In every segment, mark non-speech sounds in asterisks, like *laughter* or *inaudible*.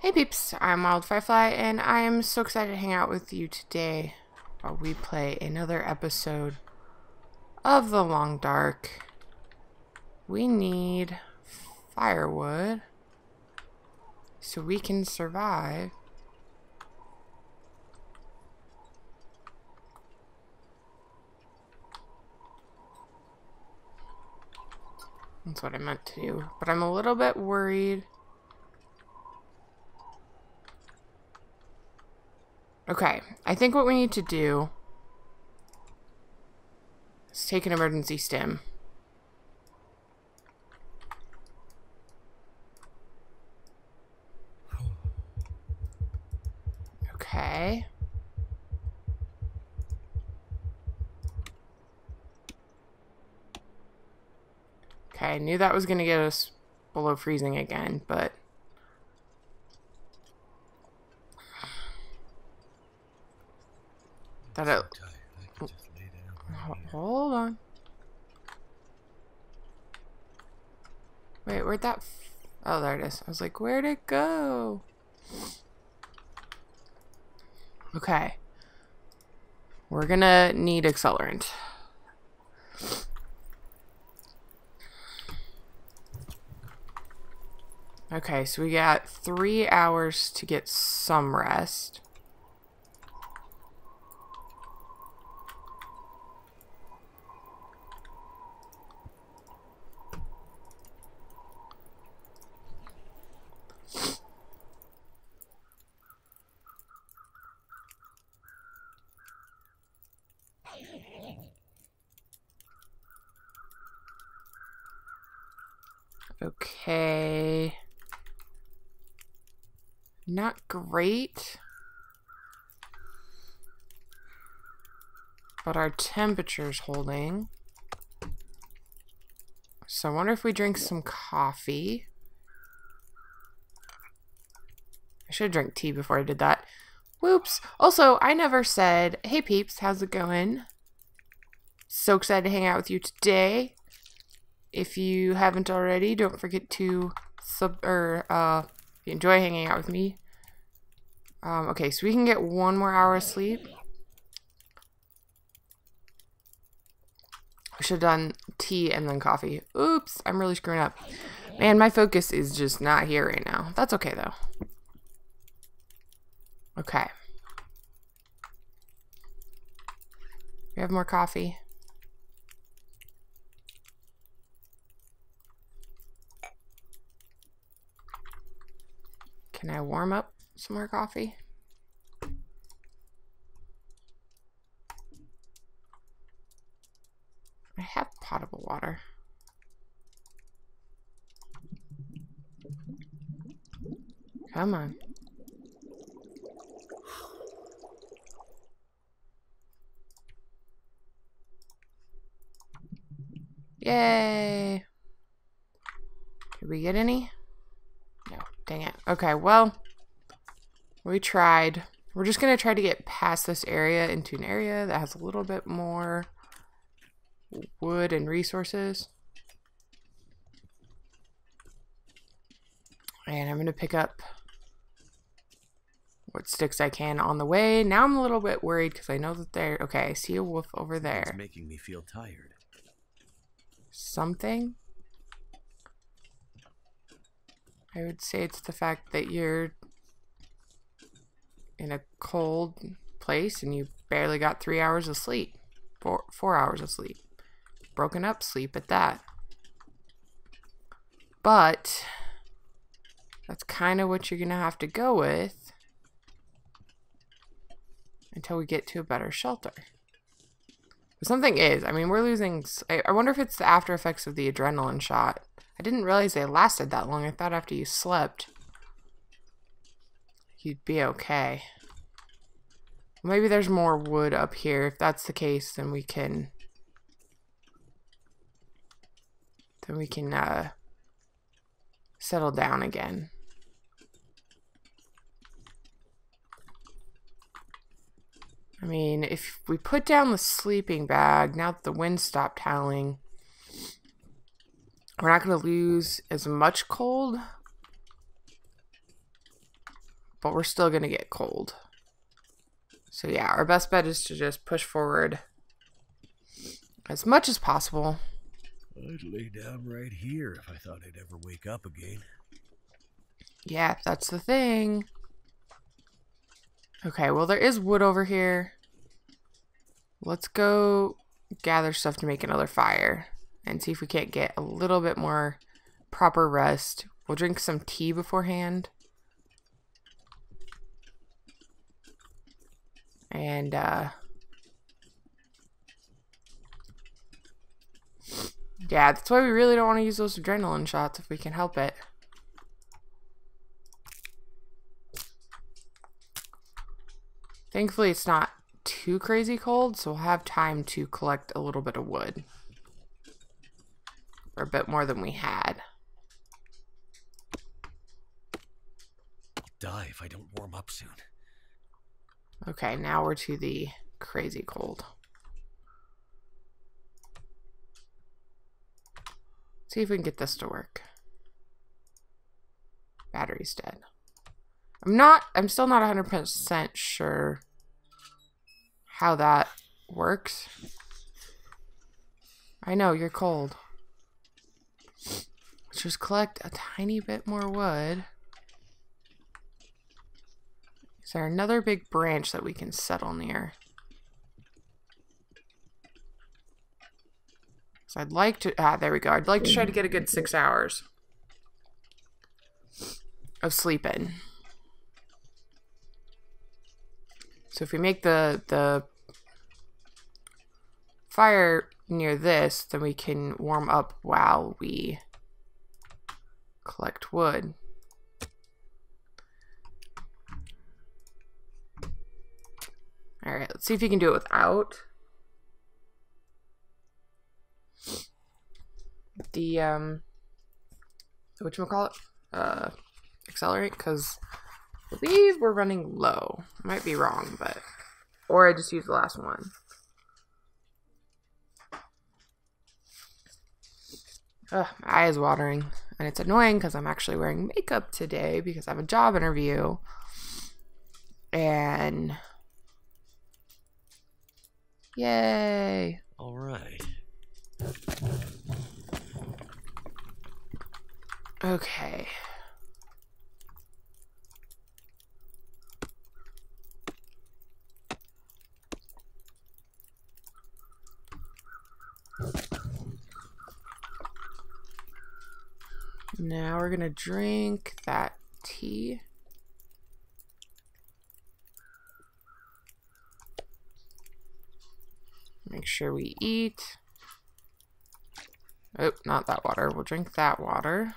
Hey peeps, I'm Wild Firefly, and I am so excited to hang out with you today while we play another episode of The Long Dark. We need firewood so we can survive. That's what I meant to do. But I'm a little bit worried. Okay, I think what we need to do is take an emergency stim. Okay. I knew that was going to get us below freezing again, but... That it... Hold on. Wait, where'd that... oh, there it is. I was like, where'd it go? Okay. We're gonna need accelerant. Okay, so we got three hours to get some rest. Okay. Not great. But our temperature's holding. So I wonder if we drink some coffee. I should drink tea before I did that. Whoops. Also, I never said, hey peeps, how's it going? So excited to hang out with you today. If you haven't already, don't forget to sub or uh you enjoy hanging out with me. Um, okay, so we can get one more hour of sleep. I should have done tea and then coffee. Oops, I'm really screwing up. Man, my focus is just not here right now. That's okay, though. Okay. We have more coffee. Can I warm up some more coffee? I have potable water. Come on. Yay! Did we get any? Dang it. Okay, well, we tried. We're just going to try to get past this area into an area that has a little bit more wood and resources. And I'm going to pick up what sticks I can on the way. Now I'm a little bit worried because I know that they're... Okay, I see a wolf over there. It's making me feel tired. Something? I would say it's the fact that you're in a cold place and you barely got three hours of sleep. Four, four hours of sleep. Broken up sleep at that. But that's kind of what you're going to have to go with until we get to a better shelter. Something is, I mean, we're losing. I wonder if it's the after effects of the adrenaline shot. I didn't realize they lasted that long. I thought after you slept, you'd be okay. Maybe there's more wood up here. If that's the case, then we can... Then we can, uh... Settle down again. I mean, if we put down the sleeping bag, now that the wind stopped howling, We're not going to lose as much cold, but we're still going to get cold. So yeah, our best bet is to just push forward as much as possible. I'd lay down right here if I thought I'd ever wake up again. Yeah, that's the thing. Okay, well, there is wood over here. Let's go gather stuff to make another fire and see if we can't get a little bit more proper rest. We'll drink some tea beforehand. And, uh, yeah, that's why we really don't want to use those adrenaline shots if we can help it. Thankfully, it's not too crazy cold, so we'll have time to collect a little bit of wood. Or a bit more than we had. Die if I don't warm up soon. Okay, now we're to the crazy cold. See if we can get this to work. Battery's dead. I'm not, I'm still not 100% sure how that works. I know, you're cold. Let's just collect a tiny bit more wood. Is there another big branch that we can settle near? So I'd like to, ah, there we go. I'd like to try to get a good six hours of sleeping. So if we make the, the fire near this, then we can warm up while we collect wood. Alright, let's see if you can do it without the, um, whatchamacallit? Uh, accelerate, because I believe we're running low. I might be wrong, but... Or I just used the last one. Ugh, my eye is watering. And it's annoying because I'm actually wearing makeup today because I have a job interview. And... Yay! All right. Okay. Now we're gonna drink that tea. Make sure we eat. Oh, not that water. We'll drink that water.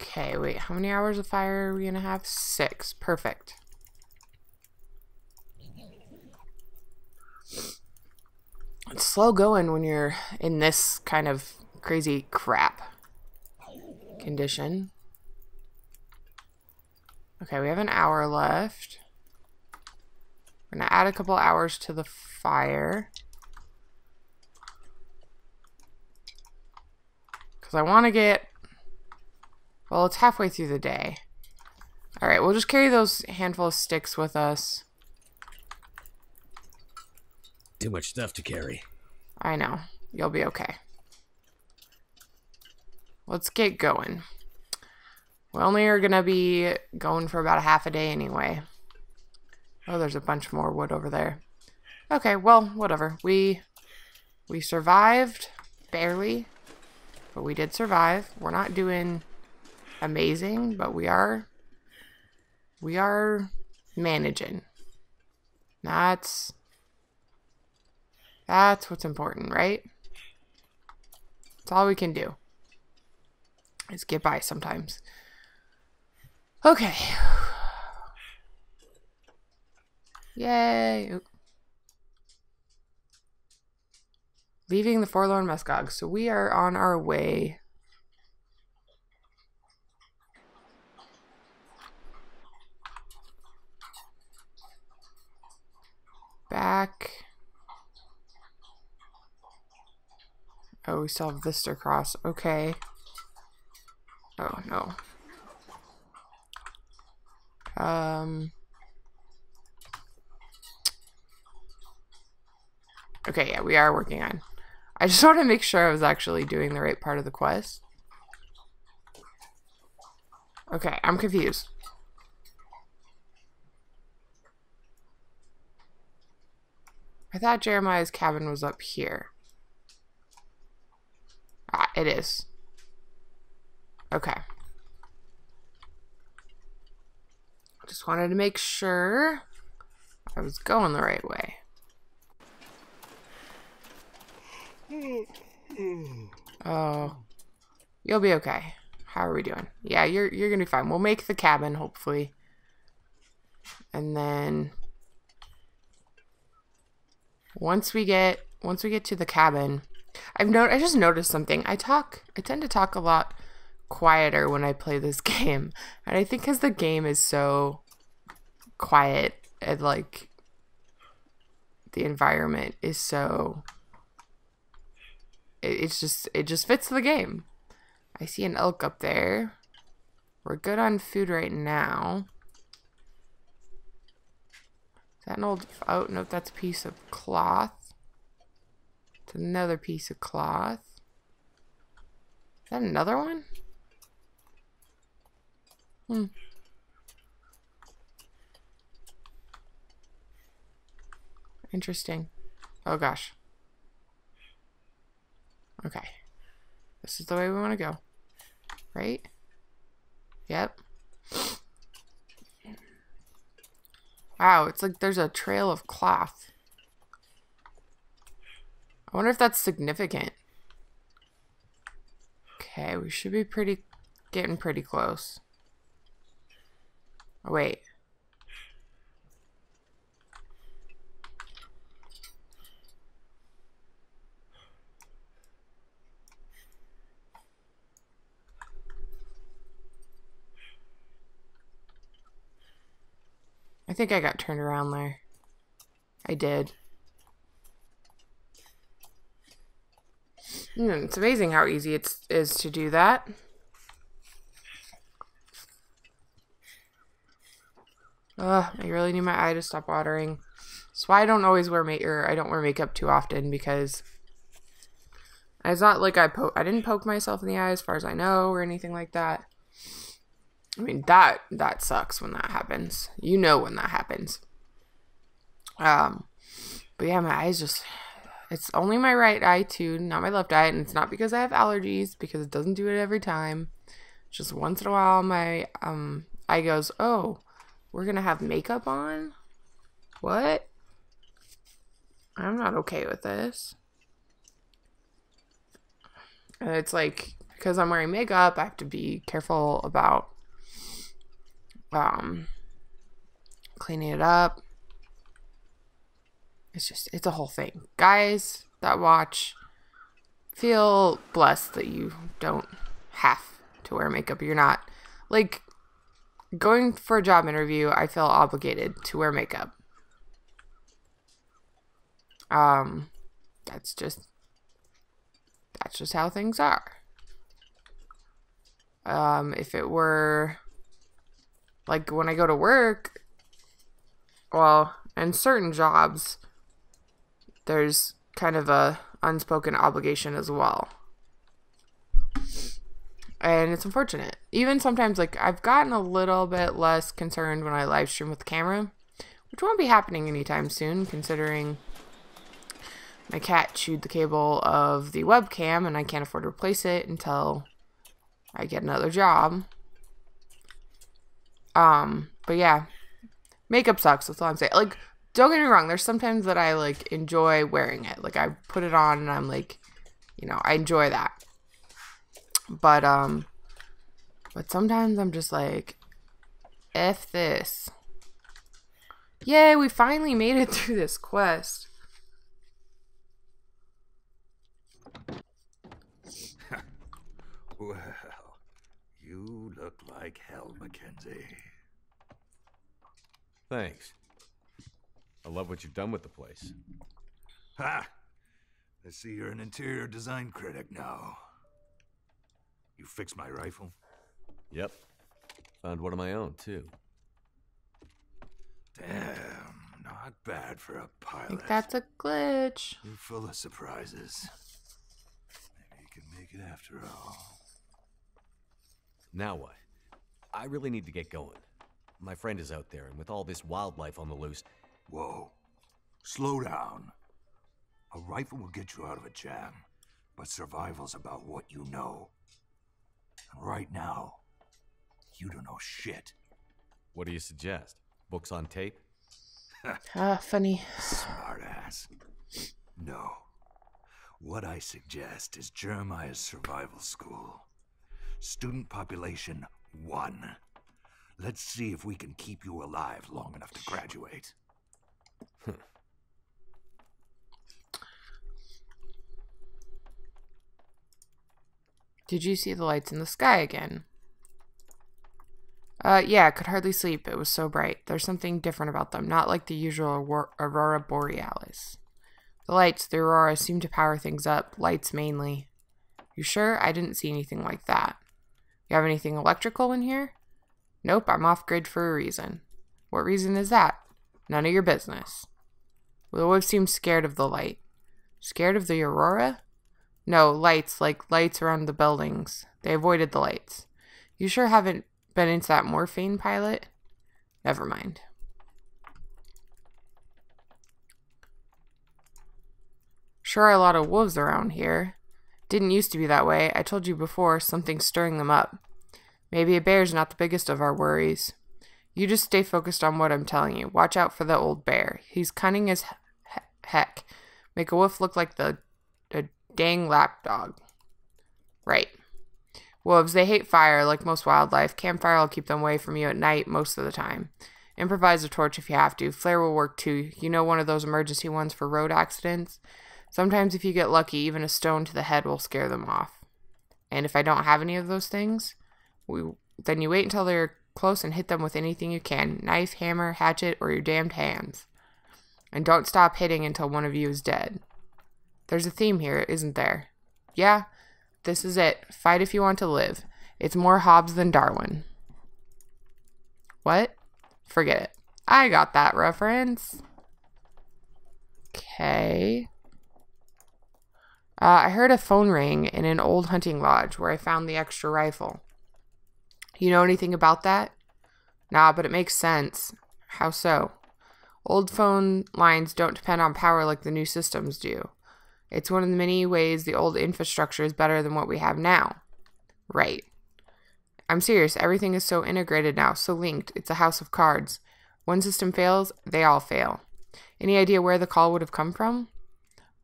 Okay, wait, how many hours of fire are we gonna have? Six. Perfect. It's slow going when you're in this kind of crazy crap condition. Okay, we have an hour left. We're gonna add a couple hours to the fire. Because I want to get... Well, it's halfway through the day. Alright, we'll just carry those handful of sticks with us. Too much stuff to carry. I know. You'll be okay. Let's get going. We only are going to be going for about a half a day anyway. Oh, there's a bunch more wood over there. Okay, well, whatever. We we survived barely, but we did survive. We're not doing amazing, but we are we are managing. That's that's what's important, right? It's all we can do is get by sometimes. Okay. Yay. Leaving the Forlorn Muskeg. So we are on our way. Back. Oh, we still have Vista Cross. Okay. Oh, no. Um. Okay, yeah, we are working on. I just *laughs* want to make sure I was actually doing the right part of the quest. Okay, I'm confused. I thought Jeremiah's cabin was up here. It is. Okay. Just wanted to make sure I was going the right way. Oh, you'll be okay. How are we doing? Yeah, you're you're gonna be fine. We'll make the cabin hopefully, and then once we get once we get to the cabin, I've no I just noticed something. I talk I tend to talk a lot quieter when I play this *laughs* game, and I think because the game is so quiet and like the environment is so it's just it just fits the game. I see an elk up there. We're good on food right now. Is that an old oh no that's a piece of cloth. It's another piece of cloth. Is that another one? Hmm. Interesting. Oh gosh. Okay. This is the way we want to go. Right? Yep. Wow, it's like there's a trail of cloth. I wonder if that's significant. Okay, we should be pretty getting pretty close. Oh, wait. I think I got turned around there. I did. Mm, it's amazing how easy it is to do that. Ugh, I really need my eye to stop watering. That's why I don't always wear make or I don't wear makeup too often because it's not like I I didn't poke myself in the eye as far as I know or anything like that. I mean that that sucks when that happens. You know when that happens. Um but yeah, my eyes just it's only my right eye too, not my left eye, and it's not because I have allergies because it doesn't do it every time. Just once in a while my um eye goes, "Oh, we're going to have makeup on?" What? I'm not okay with this. And it's like because I'm wearing makeup, I have to be careful about um, cleaning it up. It's just, it's a whole thing. Guys that watch, feel blessed that you don't have to wear makeup. You're not, like, going for a job interview, I feel obligated to wear makeup. Um, that's just, that's just how things are. Um, if it were like when I go to work, well, in certain jobs, there's kind of a unspoken obligation as well. And it's unfortunate. Even sometimes, like, I've gotten a little bit less concerned when I live stream with the camera, which won't be happening anytime soon, considering my cat chewed the cable of the webcam and I can't afford to replace it until I get another job. Um, but yeah, makeup sucks. That's all I'm saying. Like, don't get me wrong. There's sometimes that I like enjoy wearing it. Like, I put it on and I'm like, you know, I enjoy that. But um, but sometimes I'm just like, f this. Yay, we finally made it *laughs* through this quest. well, you look like hell, Mackenzie. Thanks. I love what you've done with the place. Ha! I see you're an interior design critic now. You fixed my rifle? Yep. Found one of my own, too. Damn, not bad for a pilot. I think that's a glitch. You're full of surprises. Maybe you can make it after all. Now what? I really need to get going. My friend is out there, and with all this wildlife on the loose, Whoa. Slow down. A rifle will get you out of a jam, but survival's about what you know. And right now, you don't know shit. what do you suggest? Books on tape? *laughs* Ah, funny. Smartass. No. What I suggest is Jeremiah's survival school. Student population one. Let's see if we can keep you alive long enough to graduate. Did you see the lights in the sky again? Uh, yeah, could hardly sleep. It was so bright. There's something different about them, not like the usual aurora borealis. The lights, the aurora, seem to power things up. Lights mainly. You sure? I didn't see anything like that. You have anything electrical in here? Nope, I'm off grid for a reason. What reason is that? None of your business. The wolf seemed scared of the light. Scared of the aurora? No, lights, like lights around the buildings. They avoided the lights. You sure haven't been into that morphine pilot? Never mind. Sure a lot of wolves around here. Didn't used to be that way. I told you before, something's stirring them up. Maybe a bear's not the biggest of our worries. You just stay focused on what I'm telling you. Watch out for the old bear. He's cunning as heck. Make a wolf look like the a dang lapdog. Right. Wolves, they hate fire like most wildlife. Campfire will keep them away from you at night most of the time. Improvise a torch if you have to. Flare will work too. You know, one of those emergency ones for road accidents? Sometimes, if you get lucky, even a stone to the head will scare them off. And if I don't have any of those things, we, then you wait until they're close and hit them with anything you can knife, hammer, hatchet, or your damned hands. And don't stop hitting until one of you is dead. There's a theme here, isn't there? Yeah, this is it. Fight if you want to live. It's more Hobbes than Darwin. What? Forget it. I got that reference. Okay. Uh, I heard a phone ring in an old hunting lodge where I found the extra rifle. You know anything about that? Nah, but it makes sense. How so? Old phone lines don't depend on power like the new systems do. It's one of the many ways the old infrastructure is better than what we have now. Right. I'm serious, everything is so integrated now, so linked. It's a house of cards. One system fails, they all fail. Any idea where the call would have come from?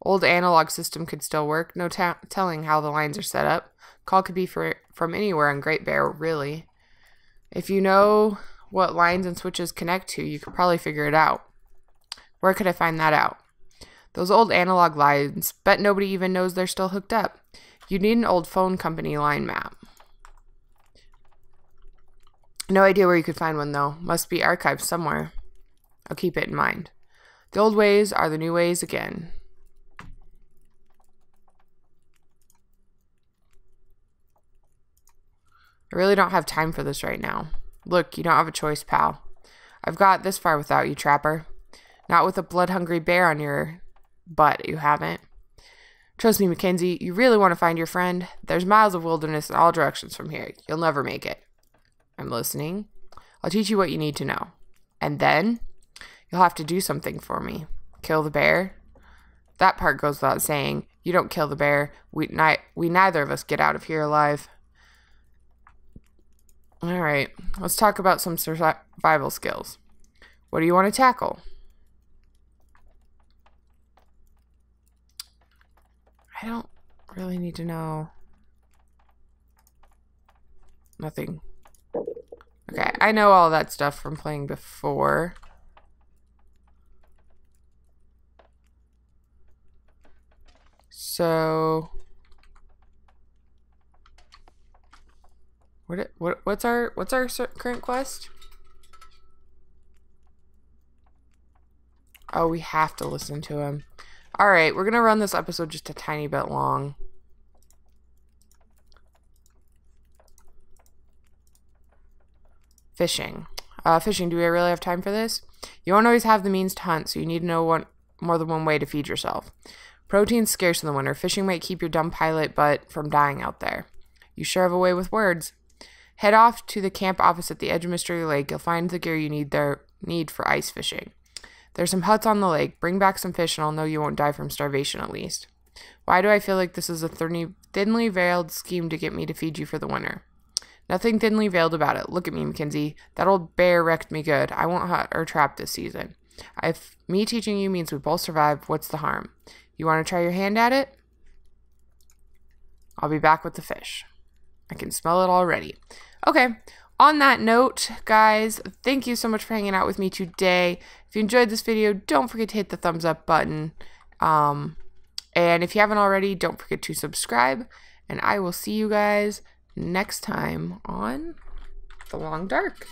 Old analog system could still work, no ta- telling how the lines are set up. Call could be for, from anywhere on Great Bear, really. If you know what lines and switches connect to, you could probably figure it out. Where could I find that out? Those old analog lines, bet nobody even knows they're still hooked up. You need an old phone company line map. No idea where you could find one though. Must be archived somewhere. I'll keep it in mind. The old ways are the new ways again. I really don't have time for this right now. Look, you don't have a choice, pal. I've got this far without you, Trapper. Not with a blood hungry bear on your butt, you haven't. Trust me, Mackenzie, you really want to find your friend? There's miles of wilderness in all directions from here. You'll never make it. I'm listening. I'll teach you what you need to know. And then you'll have to do something for me. Kill the bear. That part goes without saying. You don't kill the bear. We, ni- we neither of us get out of here alive. All right, let's talk about some survival skills. What do you want to tackle? I don't really need to know. Nothing. Okay, I know all that stuff from playing before. So what what what's our what's our current quest? Oh, we have to listen to him. All right, we're going to run this episode just a tiny bit long. Fishing. Uh, fishing, do we really have time for this? You won't always have the means to hunt, so you need to know one, more than one way to feed yourself. Protein's scarce in the winter. Fishing might keep your dumb pilot butt from dying out there. You sure have a way with words. Head off to the camp office at the edge of Mystery Lake. You'll find the gear you need there need for ice fishing. There's some huts on the lake. Bring back some fish, and I'll know you won't die from starvation at least. Why do I feel like this is a thinly, veiled scheme to get me to feed you for the winter? Nothing thinly veiled about it. Look at me, Mackenzie. That old bear wrecked me good. I won't hunt or trap this season. If me teaching you means we both survive, what's the harm? You want to try your hand at it? I'll be back with the fish. I can smell it already. Okay. On that note, guys, thank you so much for hanging out with me today. If you enjoyed this video, don't forget to hit the thumbs up button. Um, and if you haven't already, don't forget to subscribe. And I will see you guys next time on The Long Dark.